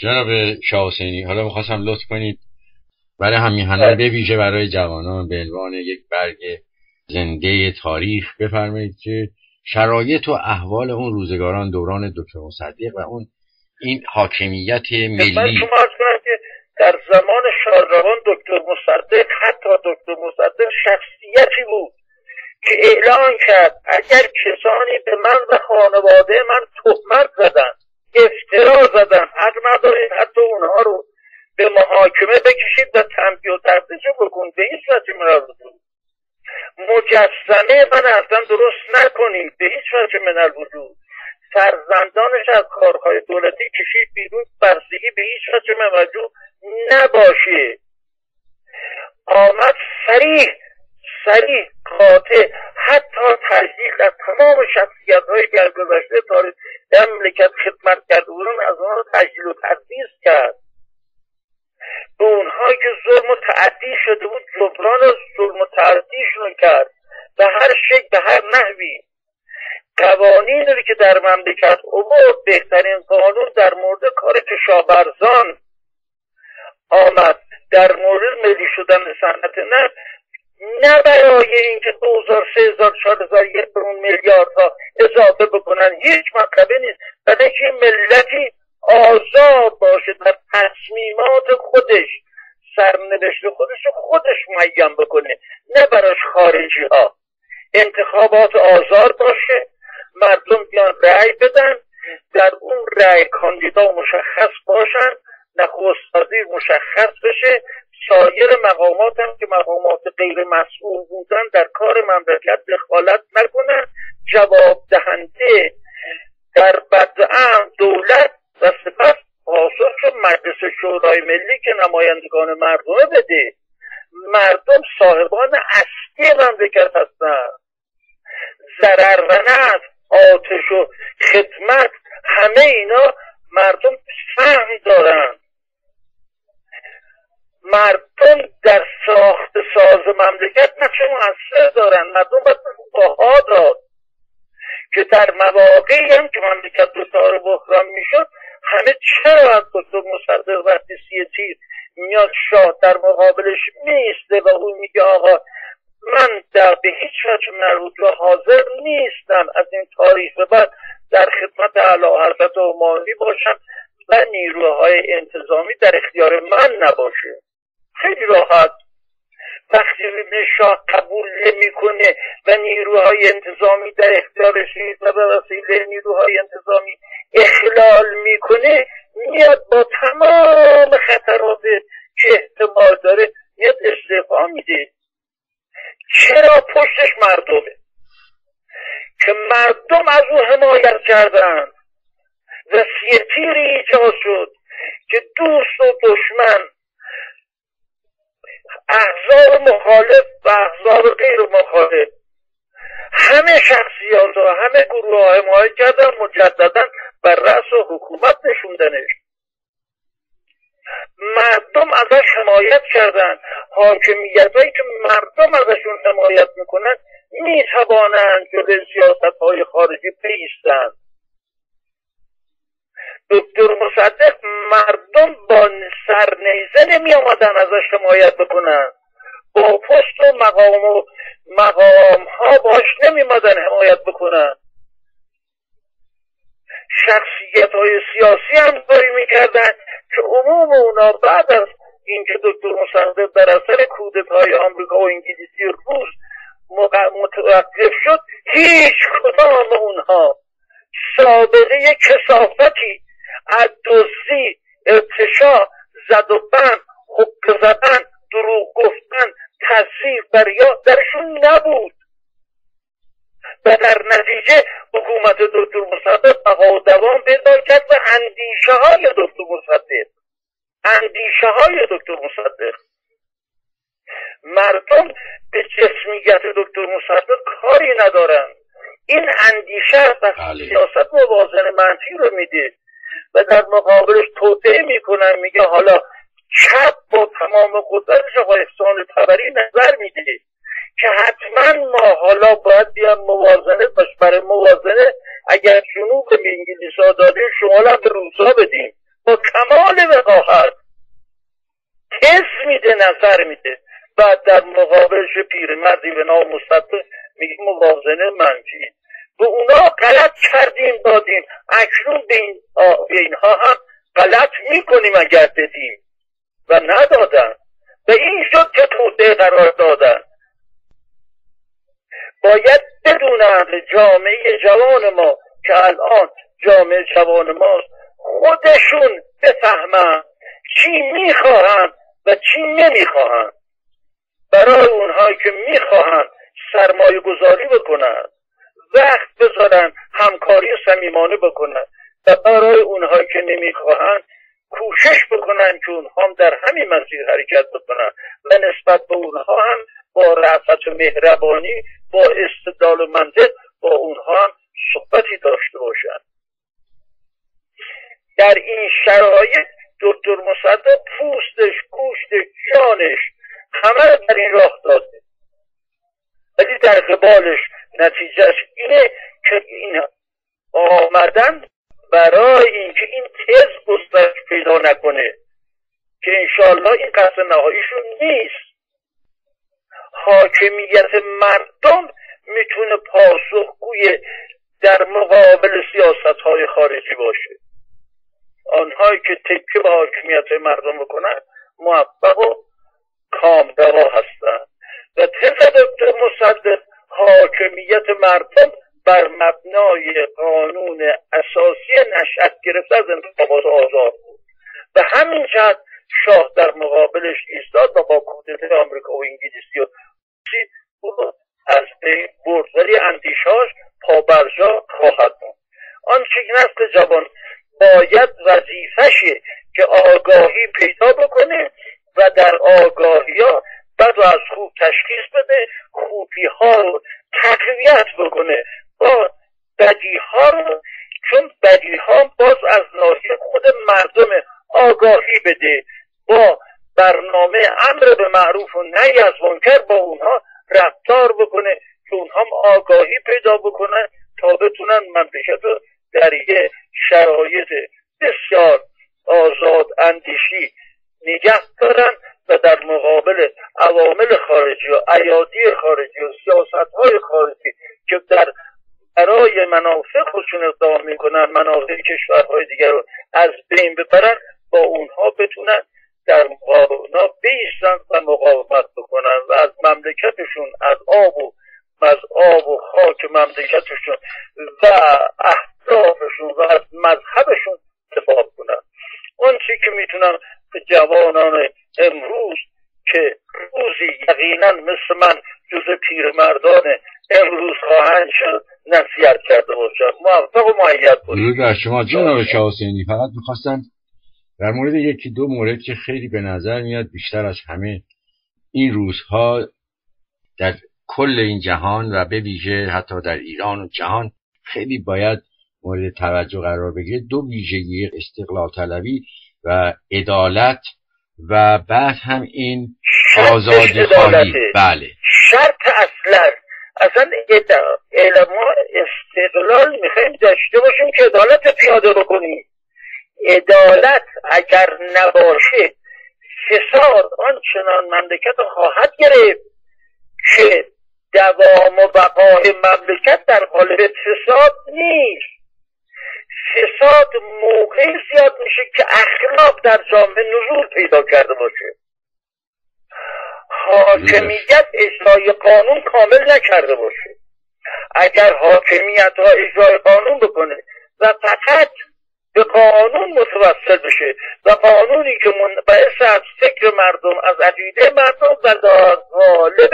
جناب شاه حسینی حالا می‌خواستم لطف کنید برای همین به ویژه برای جوانان به عنوان یک برگ زنده تاریخ بفرمایید که شرایط و احوال اون روزگاران دوران دکتر مصدق و اون این حاکمیت ملی. در زمان شاهروان دکتر مصدق حتی دکتر مصدق شخصیتی بود که اعلان کرد اگر کسانی به من و خانواده من تهمت زدن افترا زدن. حق ندارید حتی اونها رو به محاکمه بکشید و تنبیه و تفتیش بکن. به هیچ وجه من مجسمه من اصلا درست نکنید به هیچ وجه من الوجود فرزندانش از کارهای دولتی کشید بیرون. برسگی به هیچ وجه موجود نباشه. آمد سریح سریع قاطع حتی تحلیل در تمام شخصیت های گذشته تاریخ در مملکت خدمت کرده بودن از آنها تجلیل و تدریس کرد. به اونهایی که ظلم و تعدی شده بود جبران ظلم و تعدیشون کرد. به هر شکل به هر نحوی. قوانین رو که در مملکت عبور بهترین قانون در مورد کار کشاورزان آمد. در مورد ملی شدن صنعت نفت نه برای اینکه دو هزار سه هزار چهار هزار یک میلیارد ها اضافه بکنن هیچ مطلبه نیست. برای اینکه ملتی آزاد باشه در تصمیمات خودش سرنوشت خودش خودش معین بکنه نه براش خارجی ها انتخابات آزاد باشه مردم بیان رأی بدن در اون رأی کاندیدا مشخص باشن نخست مشخص بشه سایر مقامات هم که مقامات غیر مسئول بودن در کار مملکت دخالت نکنن جواب دهنده در بدعم دولت و سپس پاسخ مجلس شورای ملی که نمایندگان مردمه بده. مردم صاحبان اصلی مملکت هستند ضرر و آتش و خدمت همه اینا مردم فهم دارند مردم در ساخت ساز مملکت نقش موثر دارن مردم باید باها داد. که در مواقعی هم که مملکت دچار بحران می‌شد همه چرا از دکتر مصدق وقتی سی تیر میاد شاه در مقابلش میسته و اون میگه آقا من در به هیچ وجه مربوط و حاضر نیستم. از این تاریخ به بعد در خدمت اعلی حضرت عمانی باشم و نیروهای انتظامی در اختیار من نباشه. خیلی راحت. وقتی شاه قبول نمی‌کنه و نیروهای انتظامی در اختیارش نیست و به وسیله نیروهای انتظامی اخلال می‌کنه میاد با تمام خطرات که احتمال داره میاد استعفا میده. چرا پشتش مردمه؟ که مردم از او حمایت کردن. و سیتیری ایجاد شد که دوست و دشمن احزاب مخالف و احزاب غیر مخالف. همه شخصیات و همه گروه های حمایت کردن مجددا بر رأس و حکومت نشوندنش. مردم ازش حمایت کردن. حاکمیت هایی که مردم ازشون حمایت می‌کنن می‌توانند جلوی سیاست های خارجی پیستند دکتر مصدق مردم با سرنیزه نمی آمدن ازش حمایت بکنن. با پست و مقام و مقام ها باش نمی آمدن حمایت بکنن. شخصیت های سیاسی هم داری می‌کردن که عموم اونا بعد از اینکه دکتر مصدق در اثر کودتای آمریکا و انگلیسی روز متوقف شد هیچ کدام اونها سابقه کسافتی از دزدی ارتشا زد و بند حق زدن دروغ گفتن تصویر بریا درشون نبود. و در نتیجه حکومت دکتر مصدق بقا دوام پیدا کرد و اندیشه های دکتر مصدق اندیشه های دکتر مصدق. مردم به جسمیت دکتر مصدق کاری ندارن. این اندیشه و بله. سیاست موازن منفی رو میده. و در مقابلش توطعه می‌کنن میگه حالا چپ با تمام قدرتش آقای احسان تبری نظر میده که حتما ما حالا باید بیان موازنه باش برای موازنه اگر جنوب به انگلیس ها دادیم شمال هم به روسا بدیم. با کمال وقاحت حس میده نظر میده. بعد در مقابلش پیرمردی به نام مصدق میگه موازنه منفی. به اونا غلط کردیم دادیم. اکنون به, این اینها هم غلط می‌کنیم اگر بدیم. و ندادن. به این شد که توده قرار دادن. باید بدونند جامعه جوان ما که الان جامعه جوان ماست خودشون بفهمند چی می‌خواهند و چی نمی‌خواهند. برای اونهایی که می‌خواهند سرمایه گذاری بکنند. وقت بذارن همکاری صمیمانه بکنن و برای اونهایی که نمی‌خواهند کوشش بکنن که اونها هم در همین مسیر حرکت بکنن و نسبت به اونها هم با رفت و مهربانی با استدلال و منطق با اونها هم صحبتی داشته باشن. در این شرایط دکتر مصدق پوستش گوشتش جانش همه در این راه داده. ولی در قبالش نتیجهش اینه که این آمدن برای اینکه این تز گسترش پیدا نکنه که انشالله این قصد نهاییشون نیست. حاکمیت مردم می‌تونه پاسخگوی در مقابل سیاست های خارجی باشه. آنهایی که تکه به حاکمیت مردم بکنن موفق و کامروا هستند و دکتر مصدق حاکمیت مردم بر مبنای قانون اساسی نشأت گرفته از انتخابات آزاد بود. و همین جهت شاه در مقابلش ایستاد و با کودتای آمریکا و انگلیسی و از بین برد. ولی اندیشاش پابرجا خواهد بود. آنچه نسل جوان باید وظیفشه که آگاهی پیدا بکنه و در آگاهی ها بد و از خوب تشخیص بده خوبی ها رو تقویت بکنه. با بدی ها رو چون بدی ها باز از ناحیه خود مردم آگاهی بده. با برنامه امر به معروف و نهی از منکر با اونها رفتار بکنه که اونها هم آگاهی پیدا بکنن تا بتونن مملکت رو در یه شرایط بسیار آزاد اندیشی نگه دارن. و در مقابل عوامل خارجی و ایادی خارجی و سیاست های خارجی که در برای منافع خودشون اقدام می‌کنن منافع کشورهای دیگر رو از بین ببرن با اونها بتونن در مقابل بیستن و مقاومت بکنن و از مملکتشون از آب و از آب و خاک مملکتشون و اهدافشون و از مذهبشون دفاع کنن. اون چی که می‌تونم به جوانان امروز که روزی یقینا مثل من جز پیرمردان امروز خواهند شد نصیحت کرده باشم موفق و معید باشم در شما جناب شاه حسینی. فقط می‌خواستن در مورد یکی دو مورد که خیلی به نظر میاد بیشتر از همه این روزها در کل این جهان و به ویژه حتی در ایران و جهان خیلی باید مورد توجه قرار بگیره. دو ویژگی استقلال طلبی و عدالت و بعد هم این آزادی خواهی بله. شرط اصلا. اصلا ما استقلال می‌خوایم داشته باشیم که عدالت پیاده بکنیم. عدالت اگر نباشه فساد آنچنان مملکت خواهد گرفت که دوام و بقای مملکت در قالب فساد نیست. فساد موقعی زیاد میشه که اخلاق در جامعه نزول پیدا کرده باشه. حاکمیت اجرای قانون کامل نکرده باشه. اگر حاکمیت ها اجرای قانون بکنه و فقط به قانون متوسل بشه و قانونی که منبعث از فکر مردم از عقیده مردم و غالب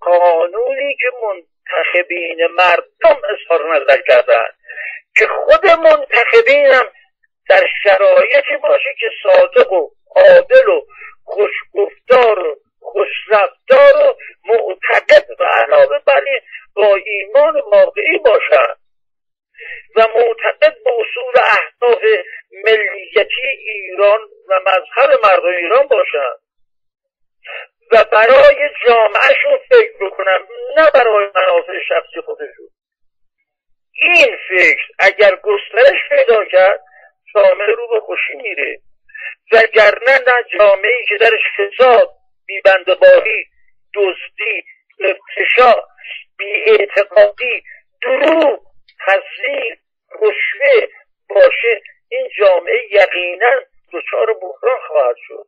قانونی که منتخبین مردم اظهار نظر کردن که خود منتخبین هم در شرایطی باشه که صادق و عادل خوشگفتار و خوشرفتار و معتقد و علاوه بر با ایمان واقعی باشند و معتقد به اصول اهداف ملیتی ایران و مذهب مردم ایران باشند و برای جامعهشون فکر بکنن نه برای منافع شخصی خودشون. این فکر اگر گسترش پیدا کرد شامل رو به خوش فحاشی میره. وگرنه نه جامعه ای که درش فساد بیبندباری دزدی ارتشا بیاعتقادی دروغ تزریق رشوه باشه این جامعه یقینا دچار بحران خواهد شد.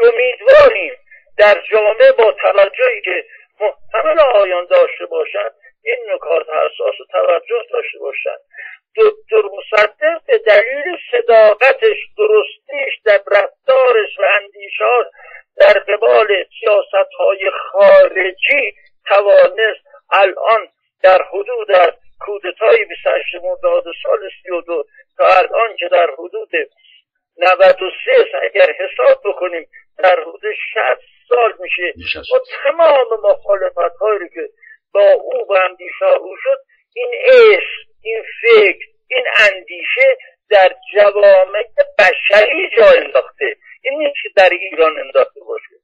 امیدواریم در جامعه با توجهی که محتمل آیان داشته باشند این نکات حساس و توجه داشته باشند دکتر مصدق به دلیل صداقتش درستیش در رفتارش و اندیشاش در قبال سیاست های خارجی توانست الان در حدود از کودتای 28 مرداد سال 32 تا الان که در حدود 93 اگر حساب بکنیم در حدود 60 سال میشه با تمام مخالفت هایی که با او و اندیشه او شد این عشق این فکر این اندیشه در جوامع بشری جا انداخته. این نیست که در ایران انداخته باشه.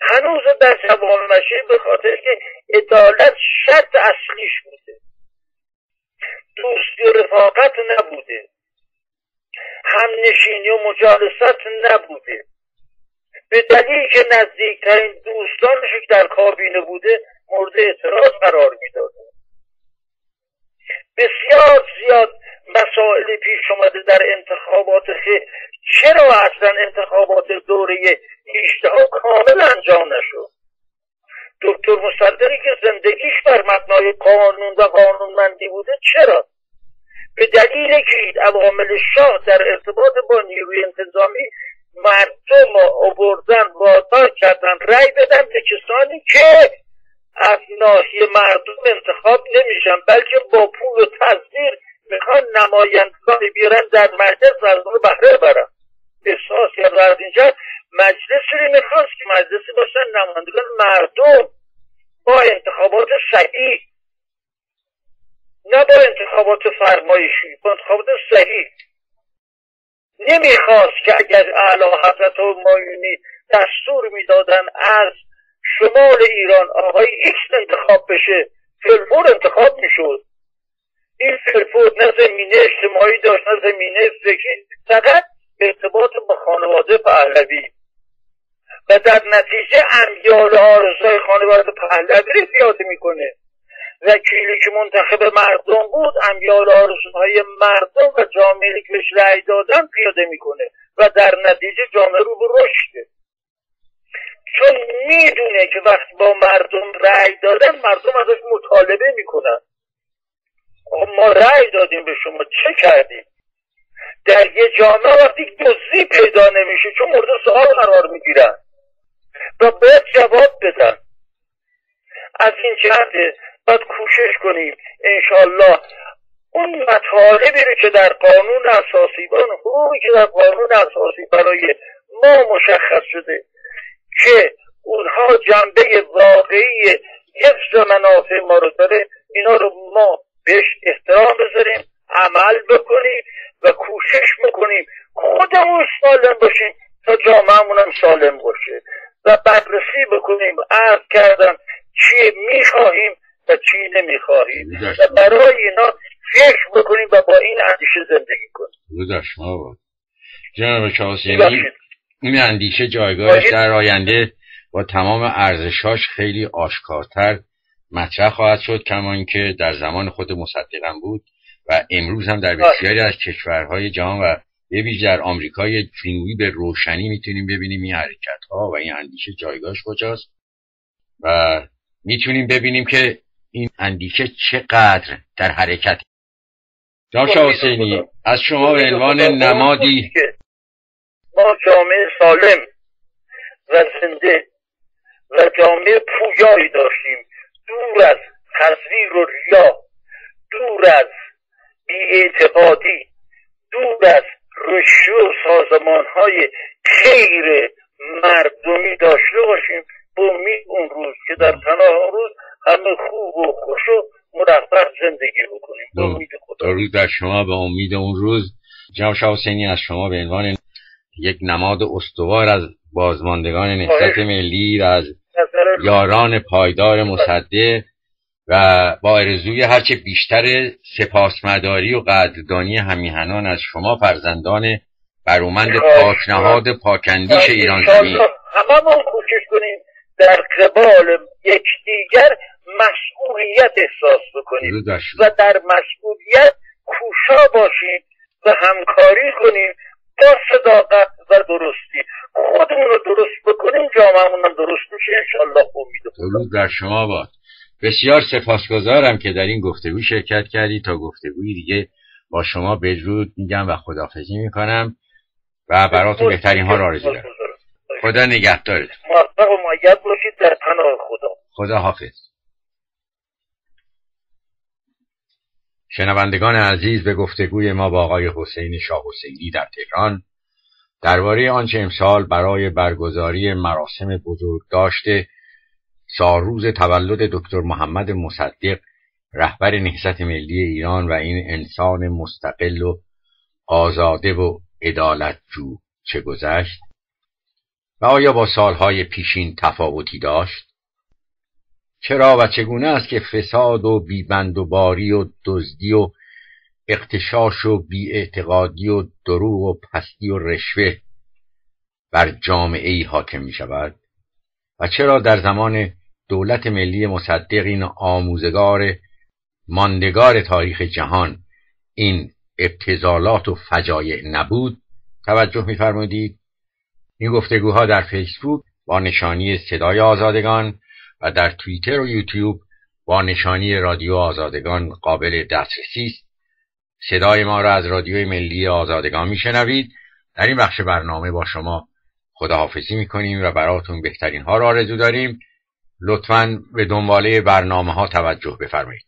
هنوز در جوامع بشری به خاطر که عدالت شرط اصلیش بوده. دوستی و رفاقت نبوده. همنشینی و مجالست نبوده. به دلیل که نزدیکترین دوستانش در کابینه بوده مورد اعتراض قرار می‌داده بسیار زیاد مسائل پیش اومده در انتخابات خیلی چرا اصلا انتخابات دوره 18 ها کامل انجام نشد؟ دکتر مصدقی که زندگیش بر مبنای قانون و قانونمندی بوده چرا؟ به دلیل که عوامل شاه در ارتباط با نیروی انتظامی مردم آوردن وادار کردن رأی بدن به کسانی که از ناحیه مردم انتخاب نمیشن بلکه با پول و تزدیر می‌خوان نمایندگانی بیارن در مجلس از اون بهره برن. احساس کرد از اینجا مجلس رو می‌خواست که مجلسی باشن نمایندگان مردم با انتخابات صحیح نه با انتخابات فرمایشی با انتخابات صحیح. نمی‌خواست که اگر اعلی حضرت همایونی دستور می‌دادن از شمال ایران آقای ایکس انتخاب بشه فی‌الفور انتخاب می‌شد. این فی‌الفور نه زمینه اجتماعی داشت نه زمینه فکری فقط ارتباط با خانواده پهلوی. و در نتیجه امیال آرزای خانواده پهلوی رو پیاده می‌کنه. وکیلی که منتخب مردم بود امیال آرزوهای مردم و جامعه که بهش رأی دادن پیاده می‌کنه و در نتیجه جامعه رو به رشده چون می‌دونه که وقتی با مردم رأی دادن مردم ازش مطالبه می‌کنن. ما رأی دادیم به شما چه کردیم؟ در یه جامعه وقتی دزدی پیدا نمیشه چون مورد سوال قرار می‌گیرن. و باید جواب بدن. از این جهت باید کوشش کنیم. انشالله اون مطالبی رو که در قانون اساسی اون حقوقی که در قانون اساسی برای ما مشخص شده که اونها جنبه واقعی حفظ منافع ما رو داره اینا رو ما بهش احترام بذاریم عمل بکنیم و کوشش بکنیم خودمون سالم باشیم تا جامعهمون هم سالم باشه. و بررسی بکنیم عرض کردم چی می‌خواهیم و چی نمی‌خواهیم و برای اینا فکر بکنیم و با این اندیشه زندگی کنیم شما جناب شاسینی این اندیشه جایگاهش در آینده با تمام ارزشاش خیلی آشکارتر مطرح خواهد شد کما اینکه در زمان خود مصدقم بود و امروز هم در بسیاری از کشورهای جهان و ویژه در آمریکای جنوبی به روشنی می‌تونیم ببینیم این حرکت ها و این اندیشه جایگاهش کجاست. و می‌تونیم ببینیم که این اندیشه چقدر در حرکت جناب حسینی از شما به عنوان نمادی ما جامعه سالم و زنده و جامعه پویایی داشتیم. دور از تصویر و ریا دور از بیاعتقادی دور از رشوه و سازمان های خیر مردمی داشته باشیم. امید اون روز که در پناه اون روز همه خوب و خوش و مرفه زندگی بکنیم. به امید خدا. درود در شما به امید اون روز. جناب شاه حسینی از شما به عنوان یک نماد استوار از بازماندگان نهضت ملی و از یاران پایدار مصدق و با ارزوی هرچه بیشتر سپاسمداری و قدردانی همیهنان از شما فرزندان برومند پاکنهاد پاکندیش ایران زمین همه ما کوشش کنیم. در قبال یکدیگر مسئولیت احساس بکنیم و در مسئولیت کوشا باشیم و همکاری کنیم با صداقت و درستی. خودمون رو درست بکنیم جامعهمون هم درست میشه انشالله امید درود در شما باد. بسیار سپاسگزارم که در این گفتگو شرکت کردی تا گفتگوی دیگه با شما بدرود میگم و خدافزی می‌کنم و براتون بهترین ها را آرزو دارم. خدا نگهدارت موفق و معید باشید در پناه خدا. خدا حافظ. شنوندگان عزیز به گفتگوی ما با آقای حسین شاه حسینی در تهران درباره آنچه امسال برای برگزاری مراسم بزرگ داشته سالروز تولد دکتر محمد مصدق رهبر نهضت ملی ایران و این انسان مستقل و آزاده و عدالتجو چه گذشت؟ و آیا با سالهای پیشین تفاوتی داشت؟ چرا و چگونه است که فساد و بیبند و باری و دزدی و اقتشاش و بیاعتقادی و دروغ و پستی و رشوه بر جامعه ای حاکم می شود و چرا در زمان دولت ملی مصدق این آموزگار ماندگار تاریخ جهان این ابتزالات و فجایع نبود؟ توجه میفرمودید این گفتگوها در فیسبوک با نشانی صدای آزادگان و در توییتر و یوتیوب با نشانی رادیو آزادگان قابل دسترسی است. صدای ما را از رادیوی ملی آزادگان میشنوید. در این بخش برنامه با شما خداحافظی می‌کنیم و براتون بهترین ها را آرزو داریم. لطفا به دنباله برنامه ها توجه بفرمایید.